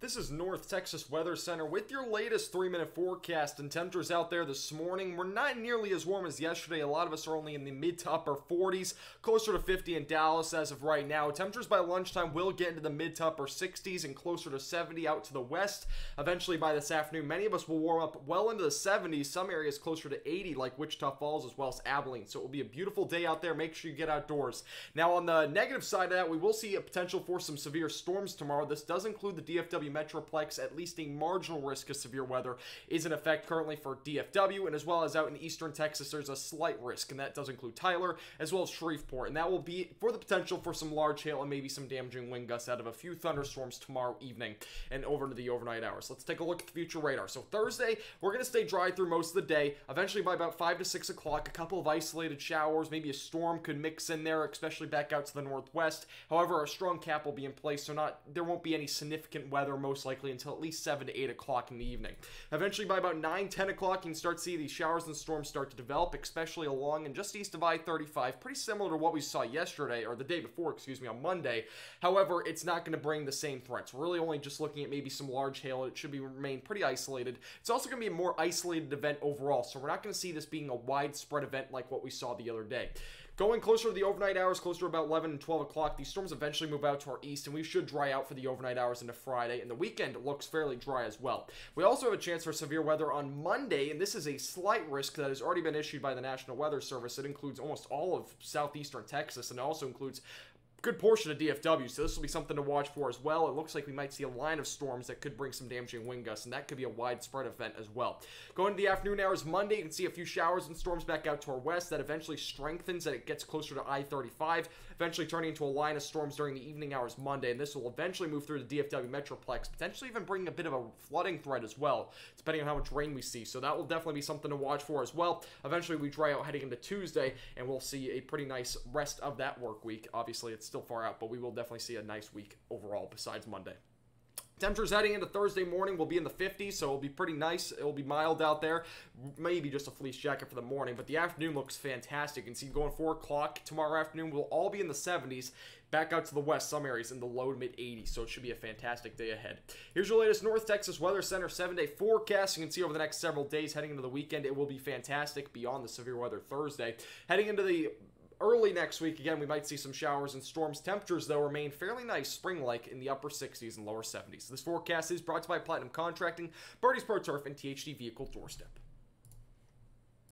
This is North Texas Weather Center with your latest three minute forecast. And temperatures out there this morning were not nearly as warm as yesterday. A lot of us are only in the mid to upper 40s, closer to 50 in Dallas as of right now. Temperatures by lunchtime will get into the mid to upper 60s and closer to 70 out to the west. Eventually, by this afternoon, many of us will warm up well into the 70s, some areas closer to 80, like Wichita Falls as well as Abilene. So it will be a beautiful day out there. Make sure you get outdoors. Now, on the negative side of that, we will see a potential for some severe storms tomorrow. This does include the DFW Metroplex, at least a marginal risk of severe weather is in effect currently for DFW, and as well as out in eastern Texas, there's a slight risk, and that does include Tyler as well as Shreveport, and that will be for the potential for some large hail and maybe some damaging wind gusts out of a few thunderstorms tomorrow evening and over into the overnight hours. Let's take a look at the future radar. So Thursday, we're going to stay dry through most of the day. Eventually, by about 5 to 6 o'clock, a couple of isolated showers, maybe a storm could mix in there, especially back out to the northwest. However, a strong cap will be in place, so not there won't be any significant weather most likely until at least 7 to 8 o'clock in the evening. Eventually, by about 9, 10 o'clock, you can start to see these showers and storms start to develop, especially along and just east of I-35, pretty similar to what we saw yesterday, or the day before, excuse me, on Monday. However, it's not going to bring the same threats. We're really only just looking at maybe some large hail. It should be remain pretty isolated. It's also going to be a more isolated event overall, so we're not going to see this being a widespread event like what we saw the other day. Going closer to the overnight hours, closer to about 11 and 12 o'clock, these storms eventually move out to our east, and we should dry out for the overnight hours into Friday, and the weekend looks fairly dry as well. We also have a chance for severe weather on Monday, and this is a slight risk that has already been issued by the National Weather Service. It includes almost all of southeastern Texas, and also includes good portion of DFW, so this will be something to watch for as well. It looks like we might see a line of storms that could bring some damaging wind gusts, and that could be a widespread event as well. Going to the afternoon hours Monday, you can see a few showers and storms back out to our west. That eventually strengthens as it gets closer to I-35, eventually turning into a line of storms during the evening hours Monday, and this will eventually move through the DFW Metroplex, potentially even bringing a bit of a flooding threat as well, depending on how much rain we see. So that will definitely be something to watch for as well. Eventually, we dry out heading into Tuesday, and we'll see a pretty nice rest of that work week. Obviously, it's still far out, but we will definitely see a nice week overall besides Monday. Temperatures heading into Thursday morning will be in the 50s, so it'll be pretty nice. It'll be mild out there. Maybe just a fleece jacket for the morning, but the afternoon looks fantastic. You can see going 4 o'clock tomorrow afternoon, we'll all be in the 70s. Back out to the west, some areas in the low to mid 80s, so it should be a fantastic day ahead. Here's your latest North Texas Weather Center seven day forecast. You can see over the next several days heading into the weekend, it will be fantastic beyond the severe weather Thursday. Heading into the Early next week, again, we might see some showers and storms. Temperatures, though, remain fairly nice spring-like in the upper 60s and lower 70s. This forecast is brought to you by Platinum Contracting, Birdie's Pro Turf, and THD Vehicle Doorstep.